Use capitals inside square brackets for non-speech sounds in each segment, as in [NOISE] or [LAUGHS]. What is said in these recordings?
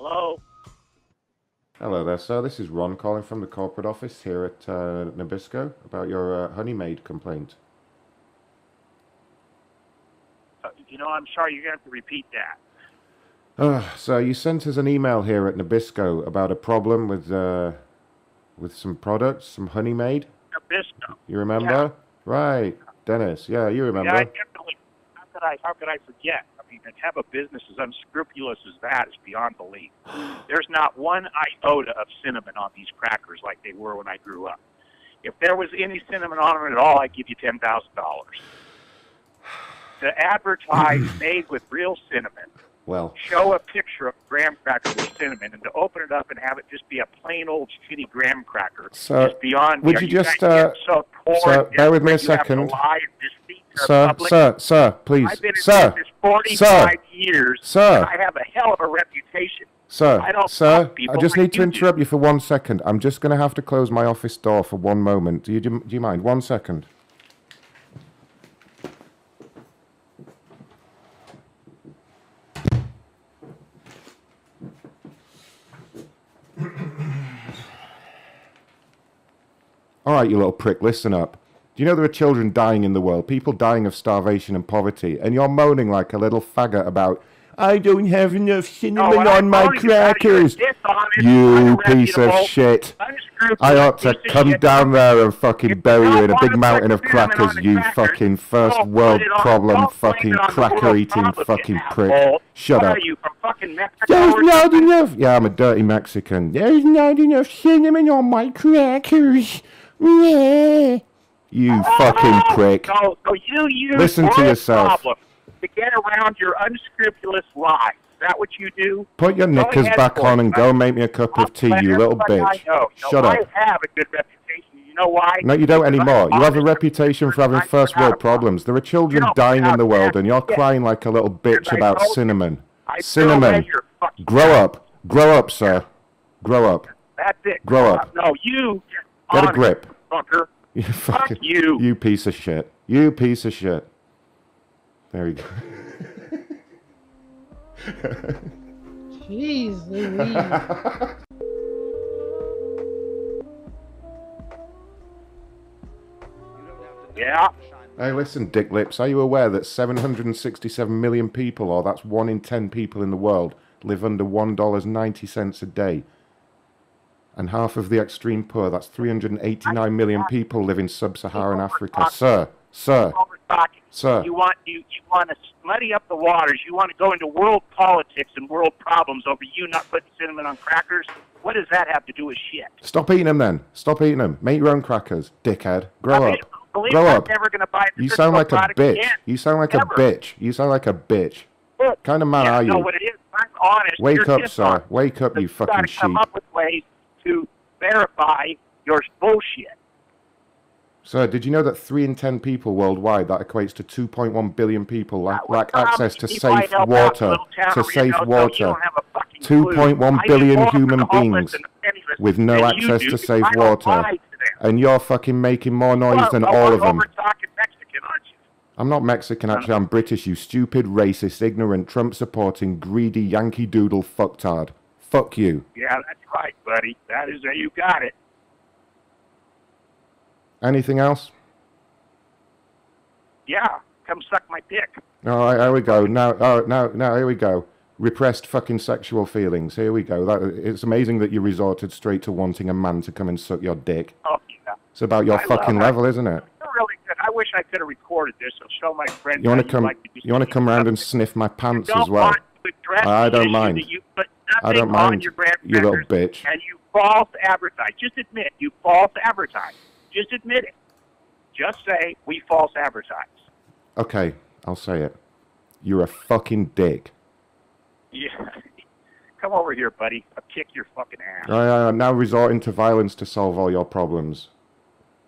Hello. Hello there, sir. This is Ron calling from the corporate office here at uh, Nabisco about your uh, honey maid complaint. Uh, you know, I'm sorry. You're gonna have to repeat that. Uh, so you sent us an email here at Nabisco about a problem with uh, with some products, some honey maid. Nabisco. You remember? Right, Dennis. Yeah, you remember. Yeah, I definitely. How could I? How could I forget? Mean, to have a business as unscrupulous as that is beyond belief. [GASPS] There's not one iota of cinnamon on these crackers like they were when I grew up. If there was any cinnamon on them at all, I'd give you ten thousand dollars. [SIGHS] To advertise made with real cinnamon, well, show a picture of graham cracker with cinnamon, and to open it up and have it just be a plain old shitty graham cracker Sir, is beyond. would. Are you just, uh, so poor and bear with me a you second. Lie and deceive the sir, sir, sir, please, I've been in sir, business 45 sir, years. Sir. I have a hell of a reputation. Sir, I don't sir, people I just like need to you do. interrupt you for one second. I'm just going to have to close my office door for one moment. Do you, do you mind? One second. All right, you little prick, listen up. Do you know there are children dying in the world, people dying of starvation and poverty, and you're moaning like a little faggot about, I don't have enough cinnamon what on my crackers. You piece of shit. I ought to come down there and fucking bury you in a big mountain of crackers, you fucking first world problem fucking it on the cracker eating fucking prick. Shut up. You from fucking There's not enough. Yeah, I'm a dirty Mexican. There's not enough cinnamon on my crackers. Yeah. You fucking oh, prick. So, so you use Listen to yourself. to get around your unscrupulous lies. Is that what you do? Put your Go knickers back on and go make me a cup of tea, you little bitch. I know. You know, Shut I up. have a good reputation. You know why? No, you don't anymore. You have a reputation for having first world problems. There are children dying in the world, and you're crying like a little bitch I about cinnamon. I Cinnamon. away your fucking Grow up. Grow up, sir. Grow up. That's it. Grow up. No, you. Get a grip. Fucker. You Fuck you. You piece of shit. You piece of shit. There you go. Jeez Louise. Yeah. Hey, listen, Dick Lips, are you aware that 767 million people, or that's one in 10 people in the world, live under $1.90 a day? And half of the extreme poor, that's 389 million people, live in sub Saharan Africa. Sir, sir, Sir. You want you you want to muddy up the waters. You want to go into world politics and world problems over you not putting cinnamon on crackers. What does that have to do with shit? stop eating them then. Stop eating them. Make your own crackers, dickhead. Grow I mean, up. Grow I'm up. never going to buy You sound like a bitch. again. You sound like Never. a bitch. You sound like a bitch. What kind of man yeah, are you? what it is, I'm honest. Wake up, sir. Wake up, you fucking got to come sheep. Up with ways to verify your bullshit. Sir, did you know that 3 in 10 people worldwide, that equates to 2.1 billion people, lack, lack access to safe help out in water? To safe know, water. don't have a fucking clue. 2.1 I do billion more for the human beings and the penniless with no access do, to safe water. to. And you're fucking making more noise Well, than well, all of them. Mexican. I'm not Mexican, actually. I'm British, you stupid, racist, ignorant, Trump supporting, greedy, Yankee Doodle fucktard. Fuck you. Yeah, that's right, buddy. That is, you got it. Anything else? Yeah, come suck my dick. All right, here we go. Now, all right, now, now, here we go. Repressed fucking sexual feelings. Here we go. That, it's amazing that you resorted straight to wanting a man to come and suck your dick. Oh, yeah. It's about your I fucking level, isn't it? You're really good. I wish I could have recorded this and show my friends. You want to come? like to You want to come round and sniff my pants as well? I don't mind. That You put I don't mind. your brand You little bitch. And you false advertise. Just admit you false advertise. Just admit it. Just say we false advertise. Okay, I'll say it. You're a fucking dick. Yeah. [LAUGHS] Come over here, buddy. I'll kick your fucking ass. I am now resorting to violence to solve all your problems.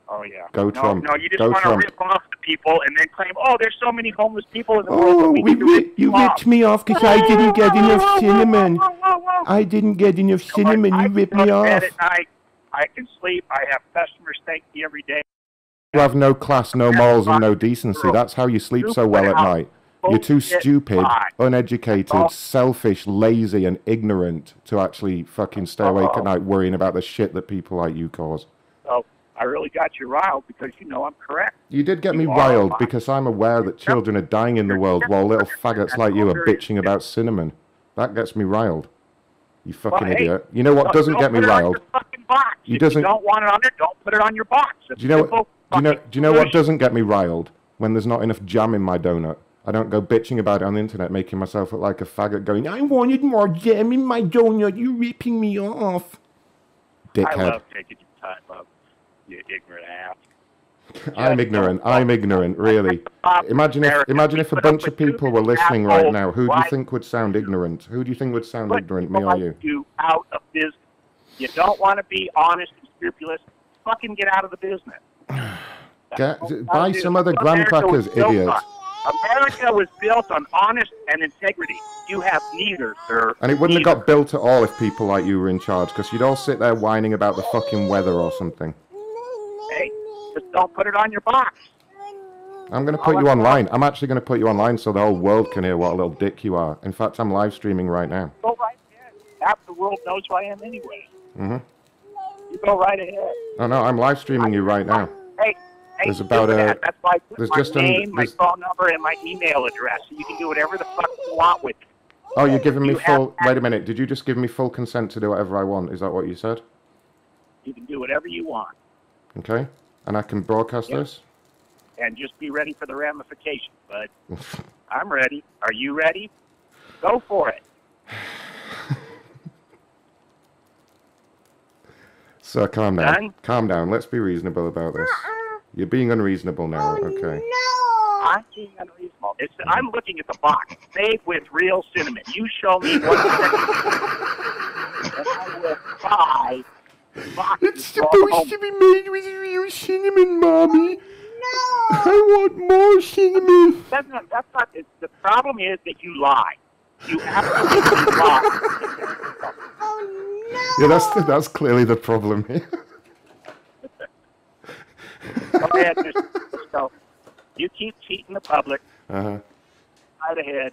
Oh yeah. Go no, Trump. No, you just Go want to Trump. rip off people and then claim, oh, there's so many homeless people in the world. Oh, we we rip ri- you off. ripped me off because I didn't get enough cinnamon. I didn't get enough cinnamon. You ripped me off. At night. I can sleep. I have customers thank me every day. You have no class, no morals, and no decency. That's how you sleep so well at night. You're too stupid, uneducated, selfish, lazy, and ignorant to actually fucking stay awake at night worrying about the shit that people like you cause. I really got you riled because you know I'm correct. You did get me You are riled because I'm aware that children are dying in the world while little faggots like you are bitching about cinnamon. That gets me riled. You fucking Well, hey, idiot. You know what doesn't get me put it on riled? your fucking box. You doesn't- you don't want it on there, don't put it on your box. It's Do you know what? Do you know? Do you know what doesn't get me riled? When there's not enough jam in my donut. I don't go bitching about it on the internet, making myself look like a faggot, going, "I wanted more jam in my donut. You're ripping me off." I love taking your time up, you ignorant ass. [LAUGHS] I'm ignorant. I'm ignorant. Really. Imagine if imagine if a bunch of people were listening right now. Who do you think would sound ignorant? Who do you think would sound ignorant, me or you? You out of business. You don't want to be honest and scrupulous. Fucking get out of the business. [SIGHS] Get, buy some other graham America was crackers, built idiot. on- America was built on honest and integrity. You have neither, sir. And it wouldn't have got built at all if people like you were in charge, because you'd all sit there whining about the fucking weather or something. Hey, just don't put it on your box. I'm going to put I'll you online. I'm actually going to put you online so the whole world can hear what a little dick you are. In fact, I'm live streaming right now. Go right ahead. Half the world knows who I am anyway. hmm You go right ahead. Oh no, I'm live streaming you right now. Hey, hey, There's about a- that. That's why I there's my just an- name, my phone number, and my email address. So you can do whatever the fuck you want with it. Oh, you're giving me You full. Wait a minute. Did you just give me full consent to do whatever I want? Is that what you said? You can do whatever you want. Okay. And I can broadcast Yeah. this. And just be ready for the ramifications, bud. [LAUGHS] I'm ready. Are you ready? Go for it. [LAUGHS] So calm down. Done? Calm down. Let's be reasonable about this. Uh-uh. You're being unreasonable now. Oh, okay. I'm being unreasonable. It's, I'm looking at the box. Made with real cinnamon. You show me one [LAUGHS] second. and I will buy the box. It's supposed to be made with real cinnamon, mommy. No. I want more cinnamon. That's not, that's not, it's, the problem is that you lie. You absolutely lie. [LAUGHS] Oh no. Yeah, that's that's clearly the problem here. Go ahead, just, just go. You keep cheating the public. Uh-huh. Right ahead.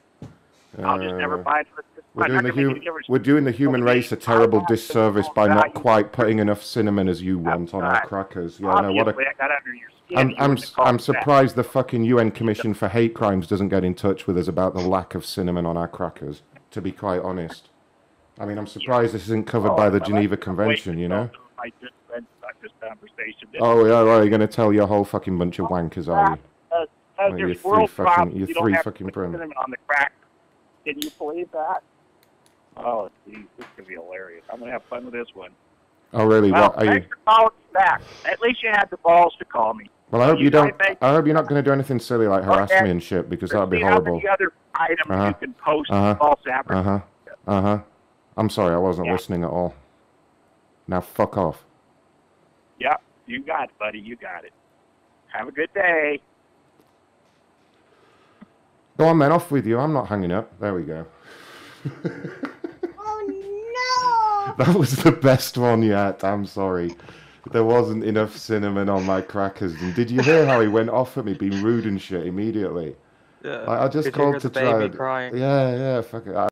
I'll just never Uh, buy it. We're doing, the hum- we're doing the human race a terrible disservice by not quite putting enough cinnamon as you want on our crackers. Yeah, no, what a Obviously, I got under your skin. I'm, I'm, I'm surprised the fucking UN Commission for Hate Crimes doesn't get in touch with us about the lack of cinnamon on our crackers, to be quite honest. I mean, I'm surprised this isn't covered by the Oh, Geneva Convention, you know? go to my just friends about this conversation. Oh, yeah, well, you're going to tell your whole fucking bunch of wankers, are you? Oh, you're three fucking- you're you three fucking prim. cinnamon on the crack. Can you believe that? Oh, geez, this could be hilarious. I'm gonna have fun with this one. Oh, really? Well, What are you? thanks for calling back. At least you had the balls to call me. Well, I hope you, you don't. Make... I hope you're not going to do anything silly like harass Okay. me and shit because that'd be See how horrible. many other items Uh-huh. you can post Uh-huh. false Uh huh. Uh huh. I'm sorry, I wasn't Yeah. listening at all. Now fuck off. Yep, you got it, buddy. You got it. Have a good day. Go on then, off with you. I'm not hanging up. There we go. [LAUGHS] Oh no. That was the best one yet. I'm sorry. There wasn't enough cinnamon on my crackers. And did you hear how he went off at me, being rude and shit immediately? Yeah. Like, I just Did you hear called to try. baby crying? Yeah, yeah. Fuck it. I-